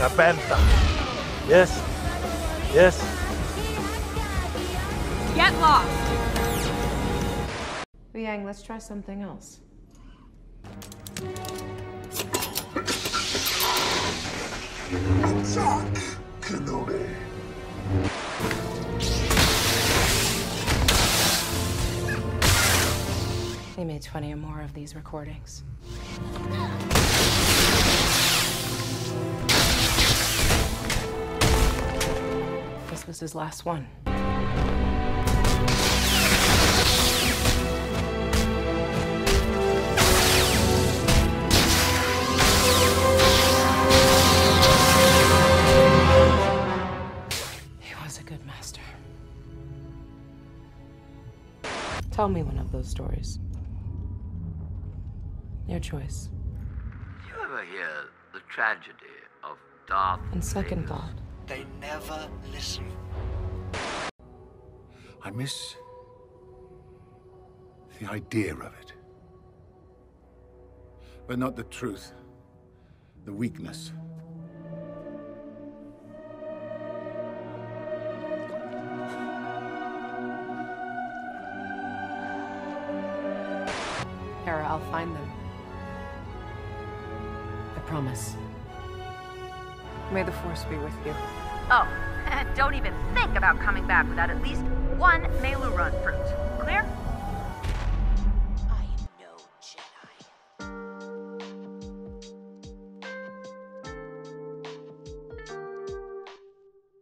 Kapenta. Yes? Yes? Get lost! Yang, let's try something else. Attack, Kenobi. They made 20 or more of these recordings. Was his last one. He was a good master. Tell me one of those stories. Your choice. Did you ever hear the tragedy of Darth And second thought. They never listen. I miss the idea of it. But not the truth, the weakness. Hera, I'll find them. I promise. May the Force be with you. Oh, don't even think about coming back without at least one meiloorun fruit. Clear?